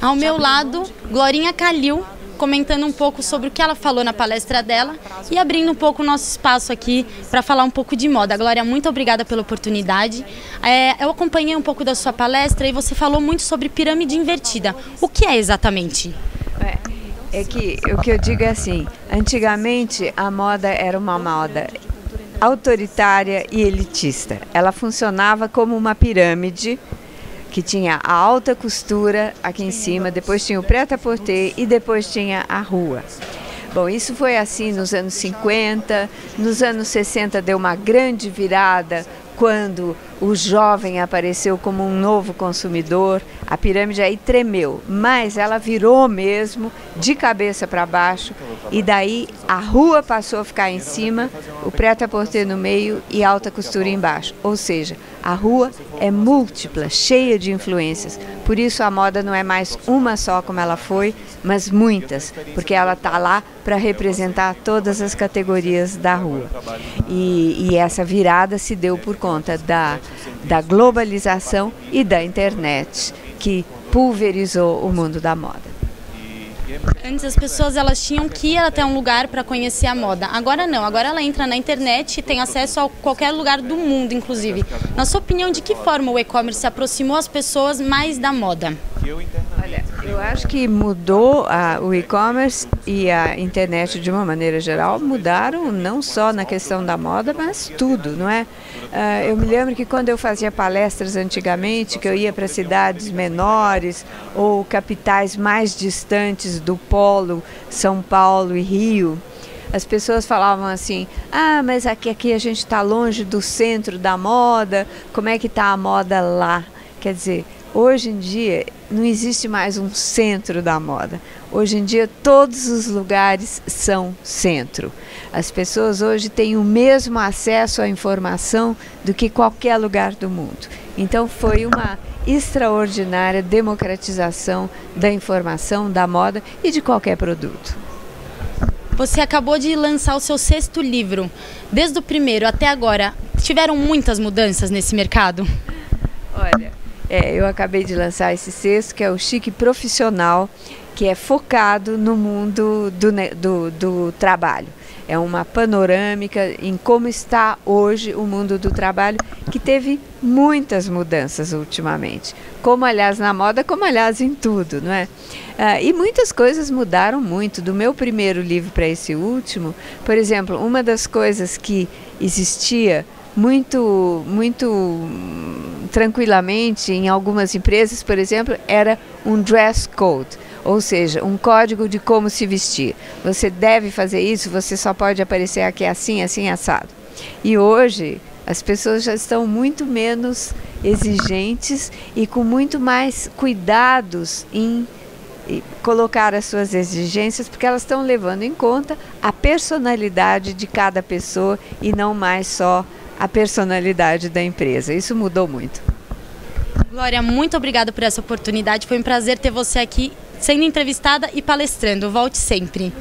Ao meu lado, Glorinha Calil, comentando um pouco sobre o que ela falou na palestra dela e abrindo um pouco o nosso espaço aqui para falar um pouco de moda. Glória, muito obrigada pela oportunidade. É, eu acompanhei um pouco da sua palestra e você falou muito sobre pirâmide invertida. O que é exatamente? É, é que o que eu digo é assim: antigamente a moda era uma moda autoritária e elitista. Ela funcionava como uma pirâmide que tinha a alta costura aqui em cima, depois tinha o prêt-à-porter e depois tinha a rua. Bom, isso foi assim nos anos 50, nos anos 60 deu uma grande virada quando o jovem apareceu como um novo consumidor, a pirâmide aí tremeu, mas ela virou mesmo de cabeça para baixo e daí a rua passou a ficar em cima, o prêt-à-porter no meio e alta costura embaixo. Ou seja, a rua é múltipla, cheia de influências. Por isso a moda não é mais uma só como ela foi, mas muitas, porque ela está lá para representar todas as categorias da rua. E, e essa virada se deu por conta da da globalização e da internet, que pulverizou o mundo da moda. Antes as pessoas elas tinham que ir até um lugar para conhecer a moda. Agora não, agora ela entra na internet e tem acesso a qualquer lugar do mundo, inclusive. Na sua opinião, de que forma o e-commerce aproximou as pessoas mais da moda? Olha, eu acho que mudou a, o e-commerce e a internet de uma maneira geral mudaram não só na questão da moda, mas tudo, não é? Uh, eu me lembro que quando eu fazia palestras antigamente, que eu ia para cidades menores ou capitais mais distantes do polo, São Paulo e Rio, as pessoas falavam assim: ah, mas aqui, aqui a gente está longe do centro da moda, como é que está a moda lá? Quer dizer, Hoje em dia não existe mais um centro da moda. Hoje em dia todos os lugares são centro. As pessoas hoje têm o mesmo acesso à informação do que qualquer lugar do mundo. Então foi uma extraordinária democratização da informação, da moda e de qualquer produto. Você acabou de lançar o seu sexto livro. Desde o primeiro até agora, tiveram muitas mudanças nesse mercado? Olha, é, eu acabei de lançar esse sexto, que é o Chique Profissional, que é focado no mundo do, do, do trabalho. É uma panorâmica em como está hoje o mundo do trabalho, que teve muitas mudanças ultimamente. Como, aliás, na moda, como, aliás, em tudo, não é? Ah, e muitas coisas mudaram muito. Do meu primeiro livro para esse último, por exemplo, uma das coisas que existia muito, muito tranquilamente em algumas empresas, por exemplo, era um dress code, ou seja, um código de como se vestir. Você deve fazer isso, você só pode aparecer aqui assim, assim, assado. E hoje as pessoas já estão muito menos exigentes e com muito mais cuidados em colocar as suas exigências, porque elas estão levando em conta a personalidade de cada pessoa e não mais só a personalidade da empresa. Isso mudou muito. Glória, muito obrigada por essa oportunidade. Foi um prazer ter você aqui sendo entrevistada e palestrando. Volte sempre.